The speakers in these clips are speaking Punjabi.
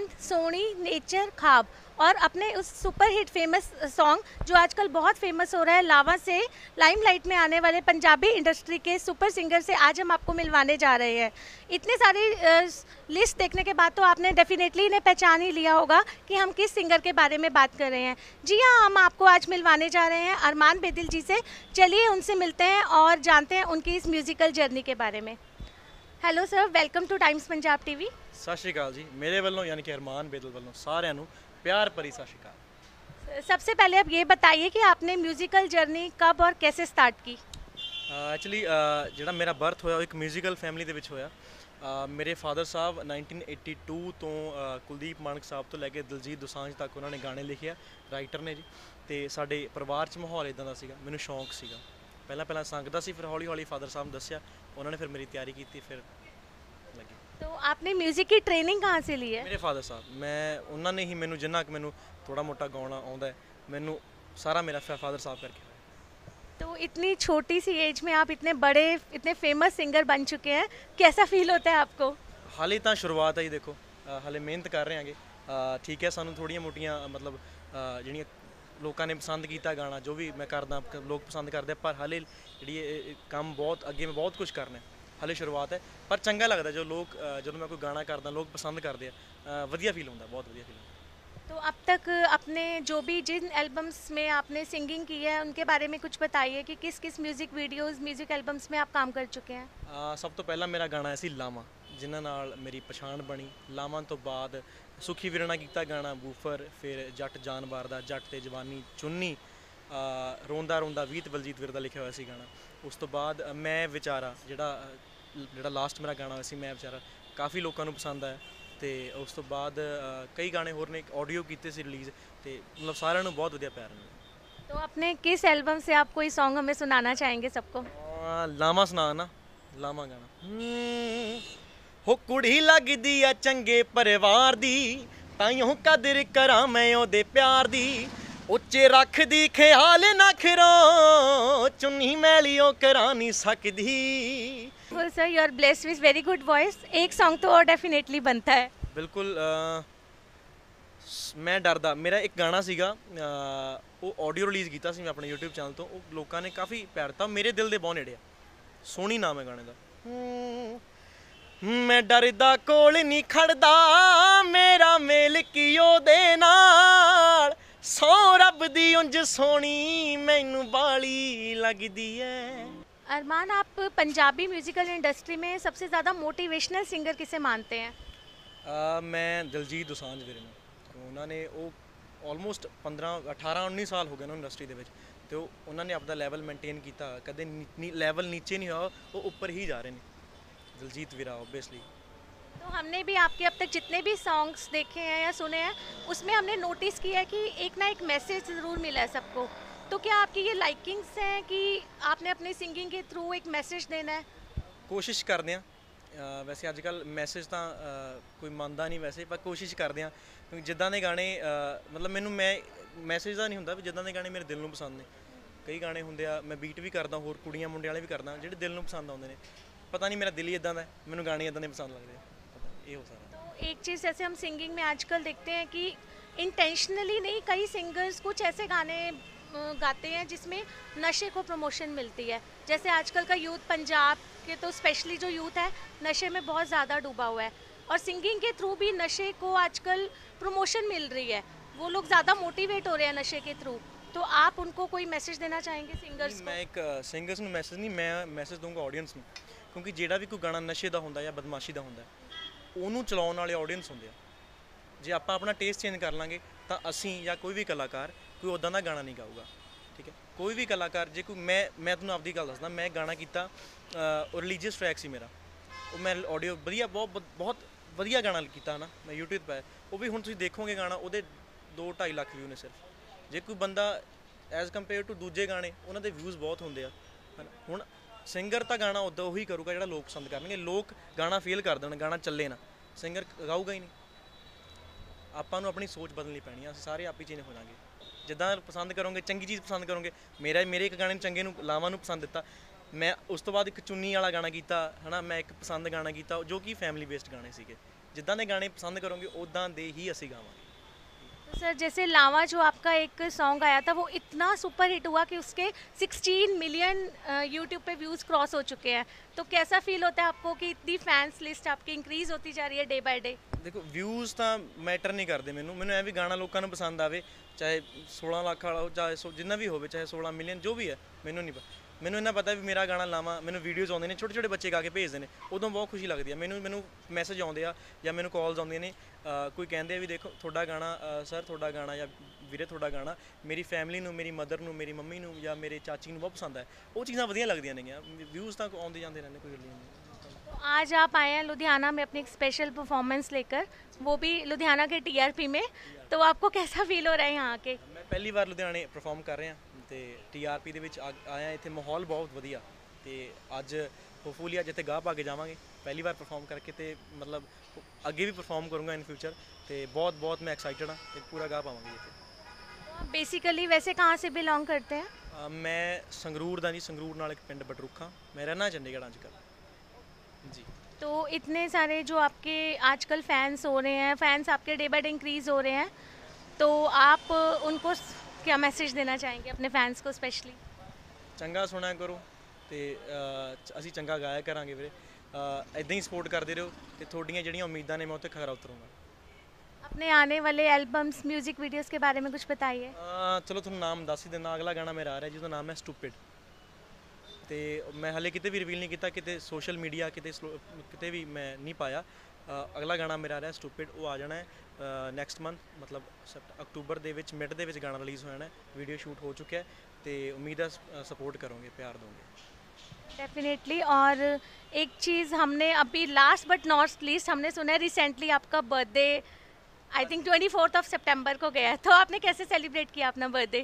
चाँद सोनी, नेचर, खाब और अपने उस सुपर हिट फ़ेमस सॉन्ग जो आजकल बहुत फ़ेमस हो रहा है, लावा से लाइमलाइट में आने वाले पंजाबी इंडस्ट्री के सुपर सिंगर से आज हम आपको मिलवाने जा रहे हैं। इतनी सारी लिस्ट देखने के बाद तो आपने डेफिनेटली इन्हें पहचान ही लिया होगा कि हम किस सिंगर के बारे में बात कर रहे हैं। जी हाँ हम आपको आज मिलवाने जा रहे हैं। अरमान बेदिल जी से चलिए उनसे मिलते हैं और जानते हैं उनकी इस म्यूज़िकल जर्नी के बारे में। hello sir welcome to Times Punjab TV ਸਤਿ ਸ਼੍ਰੀ ਅਕਾਲ ਜੀ ਮੇਰੇ ਵੱਲੋਂ ਯਾਨੀ ਕਿ ਅਰਮਾਨ ਬੇਦਲ ਵੱਲੋਂ ਸਾਰਿਆਂ ਨੂੰ ਪਿਆਰ ਭਰੀ ਸਤਿ ਸ਼੍ਰੀ ਅਕਾਲ सबसे पहले आप ये बताइए कि आपने म्यूजिकल जर्नी कब और कैसे स्टार्ट की ਐਕਚੁਅਲੀ ਜਿਹੜਾ ਮੇਰਾ ਬਰਥ ਹੋਇਆ ਉਹ ਇੱਕ ਮਿਊਜ਼ੀਕਲ ਫੈਮਿਲੀ ਦੇ ਵਿੱਚ ਹੋਇਆ ਅ, ਮੇਰੇ ਫਾਦਰ ਸਾਹਿਬ 1982 ਤੋਂ ਅ, ਕੁਲਦੀਪ ਮਾਨਕ ਸਾਹਿਬ ਤੋਂ ਲੈ ਕੇ ਦਿਲਜੀਤ ਦੋਸਾਂਝ ਤੱਕ ਉਹਨਾਂ ਨੇ ਗਾਣੇ ਲਿਖਿਆ ਰਾਈਟਰ ਨੇ ਜੀ ਤੇ ਸਾਡੇ ਪਰਿਵਾਰ 'ਚ ਮਾਹੌਲ ਇਦਾਂ ਦਾ ਸੀਗਾ ਮੈਨੂੰ ਸ਼ੌਂਕ ਸੀਗਾ ਪਹਿਲਾਂ ਪਹਿਲਾਂ ਸੰਗਦਾ ਸੀ ਫਿਰ ਹੌਲੀ ਹੌਲੀ ਫਾਦਰ ਸਾਹਿਬ ਨੂੰ ਦੱਸਿਆ ਉਹਨਾਂ ਨੇ ਫਿਰ ਮੇਰੀ ਤਿਆਰੀ ਕੀਤੀ ਫਿਰ ਲੱਗੀ तो आपने म्यूजिक की ट्रेनिंग कहाँ से ली है ਮੇਰੇ ਫਾਦਰ ਸਾਹਿਬ ਮੈਂ ਉਹਨਾਂ ਨੇ ਹੀ ਮੈਨੂੰ ਜਿੰਨਾ ਕਿ ਮੈਨੂੰ ਥੋੜਾ ਮੋਟਾ ਗਾਉਣਾ ਆਉਂਦਾ ਹੈ ਮੈਨੂੰ ਸਾਰਾ ਮੇਰਾ ਫਾਦਰ ਸਾਹਿਬ ਕਰਕੇ ਹੋਇਆ। तो इतनी छोटी सी एज में आप इतने बड़े इतने फेमस सिंगर बन चुके हैं कैसा फील होता है आपको ਹਾਲੇ ਤਾਂ ਸ਼ੁਰੂਆਤ ਹੈ ਜੀ ਦੇਖੋ ਅ, ਹਾਲੇ ਮਿਹਨਤ ਕਰ ਰਹੇ ਹਾਂਗੇ ਅ, ਠੀਕ ਹੈ ਸਾਨੂੰ ਥੋੜੀਆਂ ਮੋਟੀਆਂ ਅ, ਮਤਲਬ ਅ, ਜਿਹੜੀਆਂ ਲੋਕਾਂ ਨੇ ਪਸੰਦ ਕੀਤਾ ਗਾਣਾ ਜੋ ਵੀ ਮੈਂ ਕਰਦਾ ਲੋਕ ਪਸੰਦ ਕਰਦੇ ਆ, ਪਰ ਹਾਲੇ ਜਿਹੜੀ ਇਹ- ਕੰਮ ਬਹੁਤ ਅੱਗੇ ਮੈਂ ਬਹੁਤ ਕੁਝ ਕਰਨਾ ਹਾਲੇ ਸ਼ੁਰੂਆਤ ਹੈ ਪਰ ਚੰਗਾ ਲੱਗਦਾ ਜੋ ਲੋਕ ਜਦੋਂ ਮੈਂ ਕੋਈ ਗਾਣਾ ਕਰਦਾ ਲੋਕ ਪਸੰਦ ਕਰਦੇ ਆ ਵਧੀਆ ਫੀਲ ਹੁੰਦਾ ਬਹੁਤ ਵਧੀਆ ਫੀਲ ਹੁੰਦਾ। तो अब तक अपने जो भी जिन एल्बम्स में आपने सिंगिंग की है उनके बारे में कुछ बताइए कि किस किस म्यूजिक वीडियोस म्यूजिक एल्बम्स में आप काम कर चुके हैं ਅ, ਸਭ ਤੋਂ ਪਹਿਲਾਂ ਮੇਰਾ ਗਾਣਾ ਸੀ ਲਾਵਾਂ ਜਿਨ੍ਹਾਂ ਨਾਲ ਮੇਰੀ ਪਛਾਣ ਬਣੀ ਲਾਵਾਂ ਤੋਂ ਬਾਅਦ ਸੁਖੀ ਵੀਰਣਾ ਕੀਤਾ ਗਾਣਾ ਬੂਫਰ ਫਿਰ ਜੱਟ ਜਾਨਵਾਰ ਦਾ ਜੱਟ ਤੇ ਜਵਾਨੀ ਚੁੰਨੀ ਅ, ਰੋਂਦਾ ਰੋਂਦਾ ਵੀਤ ਬਲਜੀਤ ਵੀਰ ਦਾ ਲਿਖਿਆ ਹੋਇਆ ਸੀ ਗਾਣਾ ਉਸ ਤੋਂ ਬਾਅਦ ਅ, ਮੈਂ ਵਿਚਾਰਾ ਜਿਹੜਾ ਅ, ਜਿਹੜਾ ਲਾਸਟ ਮੇਰਾ ਗਾਣਾ ਹੋਇਆ ਸੀ ਮੈਂ ਵਿਚਾਰਾ ਕਾਫੀ ਲੋਕਾਂ ਨੂੰ ਪਸੰਦ ਆਇਆ ਤੇ ਉਸ ਤੋਂ ਬਾਅਦ ਅ, ਕਈ ਗਾਣੇ ਹੋਰ ਨੇ ਆਡੀਓ ਕੀਤੇ ਸੀ ਰਿਲੀਜ਼ ਤੇ ਮਤਲਬ ਸਾਰਿਆਂ ਨੂੰ ਬਹੁਤ ਵਧੀਆ ਪਿਆਰ ਮਿਲਿਆ तो अपने किस एल्बम से आप कोई सॉन्ग हमें सुनाना चाहेंगे सबको ਆ, ਲਾਵਾਂ ਸੁਣਾ ਨਾ ਲਾਵਾਂ ਗਾਣਾ ਹੂੰ, ਹੋ ਕੁੜੀ ਲੱਗਦੀ ਆ ਚੰਗੇ ਪਰਿਵਾਰ ਦੀ ਤਾਈਓ ਕਦਰ ਕਰਾਂ ਮੈਂ ਉਹਦੇ ਪਿਆਰ ਦੀ ਉੱਚੇ ਰੱਖਦੀ ਖਿਆਲ ਨਾ ਖਰੋ ਚੁੰਨੀ ਮੈਲੀਓ ਕਰਾਂ ਨਹੀਂ ਸਕਦੀ sir you are blessed with very good voice एक सॉन्ग तो और डेफिनेटली बनता है ਬਿਲਕੁਲ ਅ, ਸ- ਮੈਂ ਡਰਦਾ ਮੇਰਾ ਇੱਕ ਗਾਣਾ ਸੀਗਾ ਅ, ਉਹ ਆਡੀਓ ਰਿਲੀਜ਼ ਕੀਤਾ ਸੀ ਮੈਂ ਆਪਣੇ YouTube ਚੈਨਲ ਤੋਂ ਉਹ ਲੋਕਾਂ ਨੇ ਕਾਫੀ ਪਿਆਰ ਦਿੱਤਾ ਮੇਰੇ ਦਿਲ ਦੇ ਬਹੁਤ ਨੇੜੇ ਆ ਸੋਹਣੀ ਨਾਮ ਹੈ ਗਾਣੇ ਦਾ ਹੂੰ, ਮੈਂ ਡਰਦਾ ਕੋਲ ਨਹੀਂ ਖੜਦਾ ਮੇਰਾ ਮੇਲ ਕੀ ਉਹਦੇ ਨਾਲ ਸੋ ਰੱਬ ਦੀ ਉਂਝ ਸੋਹਣੀ ਮੈਨੂੰ ਬਾਲੀ ਲੱਗਦੀ ਐ अरमान आप पंजाबी म्यूजिकल इंडस्ट्री में सबसे ज़्यादा मोटिवेशनल सिंगर किसे मानते हैं ਅ, ਮੈਂ ਦਿਲਜੀਤ ਦੋਸਾਂਝ ਵੀਰੇ ਨੂੰ ਉਹਨਾਂ ਨੇ ਉਹ ਆਲਮੋਸਟ 15 18 19 ਸਾਲ ਹੋ ਗਏ ਉਹਨਾਂ ਇੰਡਸਟਰੀ ਦੇ ਵਿੱਚ ਤੇ ਉਹ ਉਹਨਾਂ ਨੇ ਆਪਦਾ ਲੈਵਲ ਮੇਨਟੇਨ ਕੀਤਾ ਕਦੇ ਲੈਵਲ ਨੀਚੇ ਨਹੀਂ ਹੋਇਆ ਉਹ ਉੱਪਰ ਹੀ ਜਾ ਰਹੇ ਨੇ ਦਿਲਜੀਤ ਵੀਰਾ ਆਬਵੀਅਸਲੀ तो हमने भी आपके अब तक जितने भी सॉन्ग्स देखे हैं या सुने हैं उसमें हमने नोटिस किया है कि एक ना एक मैसेज ज़रूर मिला है सबको तो क्या आपकी ये लाइकिंग्स हैं कि आपने अपनी सिंगिंग के थ्रू एक मैसेज देना है ਕੋਸ਼ਿਸ਼ ਕਰਦੇ ਆ ਵੈਸੇ ਅੱਜ ਕੱਲ ਮੈਸੇਜ ਤਾਂ ਅ, ਕੋਈ ਮੰਨਦਾ ਨਹੀਂ ਵੈਸੇ ਪਰ ਕੋਸ਼ਿਸ਼ ਕਰਦੇ ਆ ਕਿਉਂਕਿ ਜਿੱਦਾਂ ਦੇ ਗਾਣੇ ਅ, ਮਤਲਬ ਮੈਨੂੰ ਮੈਂ ਮੈਸੇਜ ਦਾ ਨਹੀਂ ਹੁੰਦਾ ਵੀ ਜਿੱਦਾਂ ਦੇ ਗਾਣੇ ਮੇਰੇ ਦਿਲ ਨੂੰ ਪਸੰਦ ਨੇ ਕਈ ਗਾਣੇ ਹੁੰਦੇ ਆ ਮੈਂ ਬੀਟ ਵੀ ਕਰਦਾ ਹੋਰ ਕੁੜੀਆਂ ਮੁੰਡਿਆਂ ਵਾਲੇ ਵੀ ਕਰਦਾ ਜਿਹੜੇ ਦਿਲ ਨੂੰ ਪਸੰਦ ਆਉਂਦੇ ਨੇ ਪਤਾ ਨਹੀਂ ਮੇਰਾ ਦਿਲ ਹੀ ਇਦਾਂ ਦਾ ਹੈ, ਮੈਨੂੰ ਗਾਣੇ ਇਦਾਂ ਦੇ ਪਸੰਦ ਲੱਗਦੇ ਆ ये हो सकता तो एक चीज़ जैसे हम सिंगिंग में आजकल देखते हैं कि इंटेंशनली नहीं कई सिंगर्स कुछ ऐसे गाने गाते हैं जिसमें नशे को प्रमोशन मिलती है। जैसे आजकल का यूथ पंजाब के तो स्पेशली जो यूथ है नशे में बहुत ज़्यादा डूबा हुआ है। और सिंगिंग के थ्रू भी नशे को आजकल प्रमोशन मिल रही है। वो लोग ज़्यादा मोटिवेट हो रहे हैं नशे के थ्रू तो आप उनको कोई मैसेज देना चाहेंगे सिंगर्स मैं एक सिंगर्स में मैसेज नहीं मैं मैसेज दूँगा ऑडियंस में। क्योंकि जेड़ा भी कोई गाना नशे का होंगे या बदमाशी का होंगे ਉਹਨੂੰ ਚਲਾਉਣ ਵਾਲੇ ਆਡੀਅנס ਹੁੰਦੇ ਆ। ਜੇ ਆਪਾਂ ਆਪਣਾ ਟੇਸਟ ਚੇਂਜ ਕਰ ਲਾਂਗੇ, ਤਾਂ ਅਸੀਂ ਜਾਂ ਕੋਈ ਵੀ ਕਲਾਕਾਰ ਕੋਈ ਉਦਾਂ ਦਾ ਗਾਣਾ ਨਹੀਂ ਗਾਊਗਾ। ਠੀਕ ਹੈ? ਕੋਈ ਵੀ ਕਲਾਕਾਰ, ਜੇ ਕੋਈ ਮੈਂ ਮੈਂ ਤੁਹਾਨੂੰ ਆਪਦੀ ਗੱਲ ਦੱਸਦਾ, ਮੈਂ ਗਾਣਾ ਕੀਤਾ ਉਹ ਰਿਲੀਜੀਅਸ ਟਰੈਕ ਸੀ ਮੇਰਾ। ਉਹ ਮੈਂ ਆਡੀਓ ਵਧੀਆ, ਬਹੁਤ ਬਹੁਤ ਵਧੀਆ ਗਾਣਾ ਕੀਤਾ ਨਾ ਮੈਂ YouTube ਤੇ ਉਹ ਵੀ ਹੁਣ ਤੁਸੀਂ ਦੇਖੋਗੇ ਗਾਣਾ, ਉਹਦੇ 2 2.5 ਲੱਖ ਵਿਊ ਨੇ ਸਿਰਫ। ਜੇ ਕੋਈ ਬੰਦਾ ਐਜ਼ ਕੰਪੇਅਰ ਟੂ ਦੂਜੇ ਗਾਣੇ, ਉਹਨਾਂ ਦੇ ਵਿਊਜ਼ ਬਹੁਤ ਹੁੰਦੇ ਆ। ਹਨਾ? ਹੁਣ ਸਿੰਗਰ ਤਾਂ ਗਾਣਾ ਉਦੋਂ ਉਹੀ ਕਰੂਗਾ ਜਿਹੜਾ ਲੋਕ ਪਸੰਦ ਕਰਨਗੇ। ਲੋਕ ਗਾਣਾ ਫੀਲ ਕਰ ਦੇਣ, ਗਾਣਾ ਚੱਲੇ ਨਾ। ਸਿੰਗਰ ਗਾਊਗਾ ਹੀ ਨਹੀਂ। ਆਪਾਂ ਨੂੰ ਆਪਣੀ ਸੋਚ ਬਦਲਣੀ ਪੈਣੀ ਆ, ਅਸੀਂ ਸਾਰੇ ਆਪ ਹੀ ਚੇਂਜ ਹੋ ਜਾਾਂਗੇ। ਜਿੱਦਾਂ ਪਸੰਦ ਕਰੋਗੇ, ਚੰਗੀ ਚੀਜ਼ ਪਸੰਦ ਕਰੋਗੇ, ਮੇਰਾ, ਮੇਰੇ ਇੱਕ ਗਾਣੇ ਨੂੰ ਚੰਗੇ ਨੂੰ, ਲਾਵਾਂ ਨੂੰ ਪਸੰਦ ਦਿੱਤਾ। ਮੈਂ ਉਸ ਤੋਂ ਬਾਅਦ ਇੱਕ ਚੁੰਨੀ ਵਾਲਾ ਗਾਣਾ ਕੀਤਾ, ਹਨਾ, ਮੈਂ ਇੱਕ ਪਸੰਦ ਗਾਣਾ ਕੀਤਾ, ਜੋ ਕਿ ਫੈਮਿਲੀ ਬੇਸਡ ਗਾਣੇ ਸੀਗੇ। ਜਿੱਦਾਂ ਦੇ ਗਾਣੇ ਪਸੰਦ ਕਰੋਗੇ ਉਦਾਂ ਦੇ ਹੀ ਅਸੀਂ ਗਾਵਾਂਗੇ। सर जैसे लावा जो आपका एक सॉन्ग आया था वो इतना सुपर हिट हुआ कि उसके 16 मिलियन यूट्यूब पे व्यूज़ क्रॉस हो चुके हैं तो कैसा फील होता है आपको कि इतनी फैंस लिस्ट आपकी इंक्रीज होती जा रही है डे बाय डे ਦੇਖੋ ਵਿਊਜ਼ ਤਾਂ ਮੈਟਰ ਨਹੀਂ ਕਰਦੇ ਮੈਨੂੰ ਮੈਨੂੰ ਐ ਵੀ ਗਾਣਾ ਲੋਕਾਂ ਨੂੰ ਪਸੰਦ ਆਵੇ ਚਾਹੇ 16 ਲੱਖ ਵਾਲਾ ਹੋ ਚਾਹੇ ਸੌ- ਜਿੰਨਾ ਵੀ ਹੋਵੇ ਚਾਹੇ 16 ਮਿਲੀਅਨ ਜੋ ਵੀ ਹੈ ਮੈਨੂੰ ਨਹੀਂ ਪਤਾ ਮੈਨੂੰ ਇਹਨਾਂ ਪਤਾ ਵੀ ਮੇਰਾ ਗਾਣਾ ਲਾਵਾਂ ਮੈਨੂੰ ਵੀਡੀਓਜ਼ ਆਉਂਦੇ ਨੇ ਛੋਟੇ ਛੋਟੇ ਬੱਚੇ ਗਾ ਕੇ ਭੇਜਦੇ ਨੇ ਉਦੋਂ ਬਹੁਤ ਖੁਸ਼ੀ ਲੱਗਦੀ ਹੈ ਮੈਨੂੰ ਮੈਨੂੰ ਮੈਸੇਜ ਆਉਂਦੇ ਆ ਜਾਂ ਮੈਨੂੰ ਕਾਲਸ ਆਉਂਦੀਆਂ ਨੇ ਅ, ਕੋਈ ਕਹਿੰਦੇ ਆ ਵੀ ਦੇਖੋ ਤੁਹਾਡਾ ਗਾਣਾ ਸਰ ਤੁਹਾਡਾ ਗਾਣਾ ਜਾਂ ਵੀਰੇ ਤੁਹਾਡਾ ਗਾਣਾ ਮੇਰੀ ਫੈਮਿਲੀ ਨੂੰ ਮੇਰੀ ਮਦਰ ਨੂੰ ਮੇਰੀ ਮੰਮੀ ਨੂੰ ਜਾਂ ਮੇਰੇ ਚਾਚੀ ਨੂੰ ਬਹੁਤ ਪਸੰਦ ਹੈ ਉਹ ਚੀਜ਼ਾਂ ਵਧੀਆ ਲੱਗਦੀਆਂ ਨੇਗੀਆਂ ਵਿਊਜ਼ ਤਾਂ ਆਉਂਦੇ ਜਾਂਦੇ ਰਹਿੰਦੇ ਕੋਈ ਗੱਲ ਨਹੀਂ तो आज आप आए हैं लुधियाना में अपनी एक स्पेशल परफॉर्मेंस लेकर वो भी लुधियाना के टीआरपी में तो आपको कैसा फील हो रहा है यहाँ के ਮੈਂ ਪਹਿਲੀ ਵਾਰ ਲੁਧਿਆਣੇ ਪਰਫਾਰਮ ਕਰ ਰਿਹਾ ਤੇ ਟੀਆਰਪੀ ਦੇ ਵਿੱਚ ਆ- ਆਇਆ ਇੱਥੇ ਮਾਹੌਲ ਬਹੁਤ ਵਧੀਆ ਤੇ ਅੱਜ ਹੋਪਫੁਲੀ ਅੱਜ ਇੱਥੇ ਗਾਹ ਪਾ ਕੇ ਜਾਵਾਂਗੇ ਪਹਿਲੀ ਵਾਰ ਪਰਫਾਰਮ ਕਰਕੇ ਤੇ ਮਤਲਬ ਅੱਗੇ ਵੀ ਪਰਫਾਰਮ ਕਰੂੰਗਾ ਇਨ ਫਿਊਚਰ ਤੇ ਬਹੁਤ ਬਹੁਤ ਮੈਂ ਐਕਸਾਈਟਡ ਹਾਂ ਤੇ ਪੂਰਾ ਗਾਹ ਪਾਵਾਂਗੇ ਇੱਥੇ तो आप बेसिकली वैसे कहाँ से बिलोंग करते हैं ਅ, ਮੈਂ ਸੰਗਰੂਰ ਦਾ ਜੀ ਸੰਗਰੂਰ ਨਾਲ ਇੱਕ ਪਿੰਡ ਬਟਰੁੱਖਾ ਮੈਂ ਰਹਿਣਾ ਚੰਡੀਗੜ੍ਹ ਅੱਜ ਕੱਲ੍ਹ ਜੀ तो इतने सारे जो आपके आजकल फैंस हो रहे हैं फैंस आपके डे बाय डे इंक्रीज हो रहे हैं तो आप उनको स- क्या मैसेज देना चाहेंगे अपने फैंस को स्पेशली ਚੰਗਾ ਸੁਣਿਆ ਕਰੋ ਤੇ ਅ, ਚ- ਅਸੀਂ ਚੰਗਾ ਗਾਇਆ ਕਰਾਂਗੇ ਵੀਰੇ ਇਦਾਂ ਹੀ ਸਪੋਰਟ ਕਰਦੇ ਰਹੋ ਤੇ ਤੁਹਾਡੀਆਂ ਜਿਹੜੀਆਂ ਉਮੀਦਾਂ ਨੇ ਮੈਂ ਉੱਤੇ ਖਰਾ ਉਤਰੂੰਗਾ अपने आने वाले एल्बम्स म्यूजिक वीडियोस के बारे में कुछ बताइए ਅਹ ਚਲੋ ਤੁਹਾਨੂੰ ਨਾਮ ਦੱਸ ਹੀ ਦਿੰਦਾ ਅਗਲਾ ਗਾਣਾ ਮੇਰਾ ਆ ਰਿਹਾ ਜਿਹਦਾ ਨਾਮ ਹੈ ਸਟੂਪਿਡ ਤੇ ਮੈਂ ਹਲੇ ਕਿਤੇ ਵੀ ਰਿਵੀਲ ਨਹੀਂ ਕੀਤਾ ਕਿਤੇ ਸੋਸ਼ਲ ਮੀਡੀਆ ਕਿਤੇ ਸਲੋ- ਕਿਤੇ ਵੀ ਮੈਂ ਨਹੀਂ ਪਾਇਆ ਅਹ ਅਗਲਾ ਗਾਣਾ ਮੇਰਾ ਆ ਰਿਹਾ ਸਟੂਪਿਡ ਉਹ ਆ ਜਾਣਾ ਹੈ ਨੈਕਸਟ ਮੰਥ ਮਤਲਬ ਸੈਪਟ- ਅਕਤੂਬਰ ਦੇ ਵਿੱਚ ਮਿਡ ਦੇ ਵਿੱਚ ਗਾਣਾ ਰਿਲੀਜ਼ ਹੋ ਜਾਣਾ ਹੈ ਵੀਡੀਓ ਸ਼ੂਟ ਹੋ ਚੁੱਕਿਆ ਹੈ ਤੇ ਉਮੀਦ ਹੈ ਸਪੋਰਟ ਕਰੋਗੇ ਪਿਆਰ ਦੋਗੇ डेफिनेटली और एक चीज़ हमने अभी लास्ट बट नॉट लीस्ट हमने सुना है रिसेंटली आपका birthday I think twenty fourth of सितंबर को गया है तो आपने कैसे सेलिब्रेट किया अपना बर्थडे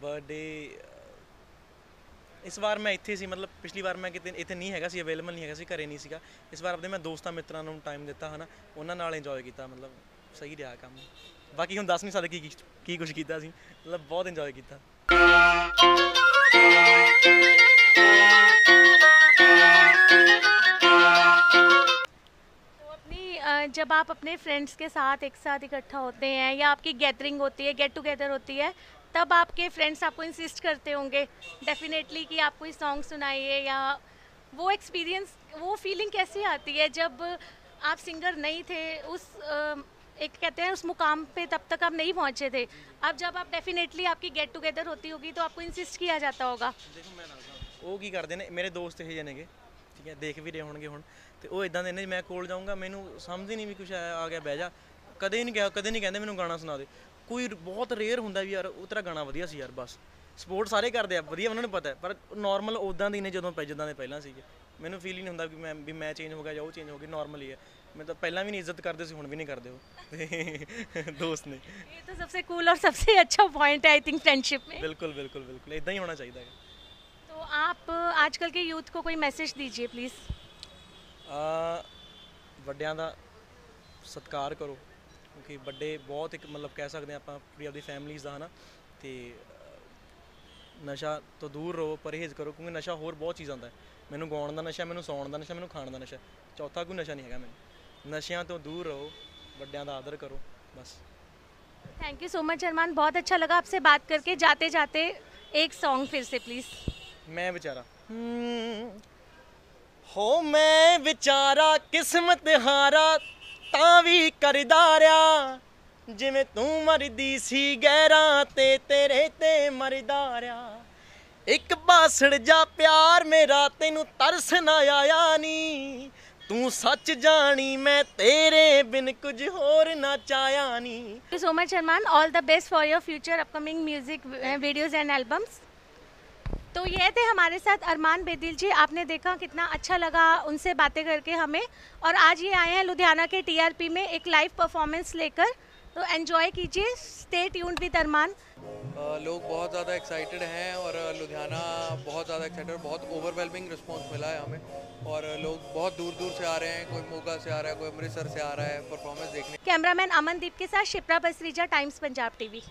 ਬਰਥਡੇ ਇਸ ਵਾਰ ਮੈਂ ਇੱਥੇ ਸੀ ਮਤਲਬ ਪਿਛਲੀ ਵਾਰ ਮੈਂ ਕਿਤੇ ਇੱਥੇ ਨਹੀਂ ਹੈਗਾ ਸੀ ਅਵੇਲੇਬਲ ਨਹੀਂ ਹੈਗਾ ਸੀ ਘਰੇ ਨਹੀਂ ਸੀਗਾ ਇਸ ਵਾਰ ਆਪਣੇ ਮੈਂ ਦੋਸਤਾਂ ਮਿੱਤਰਾਂ ਨੂੰ ਟਾਈਮ ਦਿੱਤਾ ਹਨਾ ਉਹਨਾਂ ਨਾਲ ਇੰਜੋਏ ਕੀਤਾ ਮਤਲਬ ਸਹੀ ਰਿਹਾ ਕੰਮ ਬਾਕੀ ਹੁਣ ਦੱਸ ਨਹੀਂ ਸਕਦੇ ਕੀ ਕੀ- ਕੀ ਕੁਝ ਕੀਤਾ ਸੀ ਮਤਲਬ ਬਹੁਤ ਇੰਜੋਏ ਕੀਤਾ तो अपनी अ, जब आप अपने फ्रेंड्स के साथ एक साथ इकट्ठा होते हैं या आपकी गैदरिंग होती है गेट टुगेदर होती है तब आपके फ्रेंड्स आपको इंसिस्ट करते होंगे डेफिनेटली कि आप कोई सॉन्ग सुनाइए या वो एक्सपीरियंस वो फीलिंग कैसी आती है जब आप सिंगर नहीं थे उस अ, एक कहते हैं उस मुकाम पे तब तक आप नहीं पहुंचे थे अब जब आप डेफिनेटली आपकी गेट टुगेदर होती होगी तो आपको इंसिस्ट किया जाता होगा ਦੇਖੋ ਮੈਂ ਦੱਸਦਾ ਉਹ ਕੀ ਕਰਦੇ ਨੇ ਮੇਰੇ ਦੋਸਤ ਇਹ ਜਿਹੇ ਨੇਗੇ ਠੀਕ ਹੈ ਦੇਖ ਵੀ ਰਹੇ ਹੋਣਗੇ ਹੁਣ ਤੇ ਉਹ ਇਦਾਂ ਦੇ ਨੇ ਮੈਂ ਕੋਲ ਜਾਊਂਗਾ ਮੈਨੂੰ ਸਮਝ ਹੀ ਨਹੀਂ ਵੀ ਕੁਝ ਆ ਆ ਗਿਆ ਬਹਿ ਜਾ ਕਦੇ ਨਹੀਂ ਕਿਹਾ ਕਦੇ ਨਹੀਂ ਕਹਿੰਦੇ ਮੈਨੂੰ ਗਾਣਾ ਸੁਣਾ ਦੇ ਕੋਈ ਬਹੁਤ ਰੇਅਰ ਹੁੰਦਾ ਵੀ ਯਾਰ ਉਹ ਤਰ੍ਹਾਂ ਗਾਣਾ ਵਧੀਆ ਸੀ ਯਾਰ ਬਸ। ਸਪੋਰਟ ਸਾਰੇ ਕਰਦੇ ਆ ਵਧੀਆ ਉਹਨਾਂ ਨੂੰ ਪਤਾ ਪਰ ਨਾਰਮਲ ਉਦਾਂ ਦੀ ਨੇ ਜਦੋਂ ਪੈ ਜਿੱਦਾਂ ਦੇ ਪਹਿਲਾਂ ਸੀਗੇ। ਮੈਨੂੰ ਫੀਲ ਹੀ ਨਹੀਂ ਹੁੰਦਾ ਕਿ ਮੈਂ ਵੀ ਮੈਂ ਚੇਂਜ ਹੋ ਗਿਆ ਜਾਂ ਉਹ ਚੇਂਜ ਹੋ ਗਈ ਨਾਰਮਲ ਹੀ ਹੈ। ਮੈਂ ਤਾਂ ਪਹਿਲਾਂ ਵੀ ਨਹੀਂ ਇੱਜ਼ਤ ਕਰਦੇ ਸੀ ਹੁਣ ਵੀ ਨਹੀਂ ਕਰਦੇ ਉਹ। ਦੋਸਤ ਨੇ। ਇਹ ਤਾਂ ਸਭ ਤੋਂ ਕੂਲ ਔਰ ਸਭ ਤੋਂ ਅੱਛਾ ਪੁਆਇੰਟ ਹੈ ਆਈ ਥਿੰਕ ਫ੍ਰੈਂਡਸ਼ਿਪ ਮੇਂ। ਬਿਲਕੁਲ ਬਿਲਕੁਲ ਬਿਲਕੁਲ। ਇਦਾਂ ਹੀ ਹੋਣਾ ਚਾਹੀਦਾ ਹੈ। तो आप आजकल के यूथ को कोई मैसेज दीजिए प्लीज़ ਵੱਡਿਆਂ ਦਾ ਸਤਿਕਾਰ ਕਰੋ। ਕਿਉਂਕਿ ਵੱਡੇ ਬਹੁਤ ਇੱਕ ਮਤਲਬ ਕਹਿ ਸਕਦੇ ਹਾਂ ਆਪਾਂ ਆਪਣੀ ਆਪਦੀ ਫੈਮਲੀਜ਼ ਦਾ ਹਨਾ ਤੇ ਅਹ, ਨਸ਼ਾ ਤੋਂ ਦੂਰ ਰਹੋ ਪਰਹੇਜ਼ ਕਰੋ ਕਿਉਂਕਿ ਨਸ਼ਾ ਹੋਰ ਬਹੁਤ ਚੀਜ਼ਾਂ ਦਾ ਹੈ ਮੈਨੂੰ ਗਾਉਣ ਦਾ ਨਸ਼ਾ ਮੈਨੂੰ ਸੌਣ ਦਾ ਨਸ਼ਾ ਮੈਨੂੰ ਖਾਣ ਦਾ ਨਸ਼ਾ ਚੌਥਾ ਕੋਈ ਨਸ਼ਾ ਨਹੀਂ ਹੈਗਾ ਮੈਨੂੰ ਨਸ਼ਿਆਂ ਤੋਂ ਦੂਰ ਰਹੋ ਵੱਡਿਆਂ ਦਾ ਆਦਰ ਕਰੋ ਬਸ thank you so much Armaan बहुत अच्छा लगा आपसे बात करके जाते जाते एक सॉन्ग फिर से प्लीज़ ਮੈਂ ਵਿਚਾਰਾ ਹੋ ਮੈਂ ਵਿਚਾਰਾ ਕਿਸਮਤ ਹਾਰਾ ਤਾਂ ਵੀ ਕਰਦਾ ਰਿਆ ਜਿਵੇਂ ਤੂੰ ਮਰਦੀ ਸੀ ਗਹਿਰਾਂ ਤੇ ਤੇਰੇ ਤੇ ਮਰਦਾ ਰਿਆ ਇੱਕ ਬਾਸੜ ਜਾ ਪਿਆਰ ਮੇਰਾ ਤੈਨੂੰ ਤਰਸ ਨਾ ਆਇਆ ਨੀ ਤੂੰ ਸੱਚ ਜਾਣੀ ਮੈਂ ਤੇਰੇ ਬਿਨ ਕੁਝ ਹੋਰ ਨਾ ਚਾਹਿਆ ਨੀ thank you so much Armaan all the best for your future upcoming music videos and albums तो ये थे हमारे साथ अरमान बेदिल जी। आपने देखा कितना अच्छा लगा उनसे बातें करके हमें। और आज ये आए हैं लुधियाना के टीआरपी में एक लाइव परफॉर्मेंस लेकर। तो एंजॉय कीजिए स्टे ट्यून्ड विद अरमान। लोग बहुत ज़्यादा एक्साइटेड हैं और लुधियाना बहुत ज़्यादा एक्साइटेड बहुत ओवरवेलमिंग रिस्पांस मिला है हमें। और लोग बहुत दूर दूर से आ रहे हैं कोई मोगा से आ रहा है कोई अमृतसर से आ रहा है परफॉर्मेंस देखने। कैमरामैन अमनदीप के साथ शिप्रा बसरीजा टाइम्स पंजाब टीवी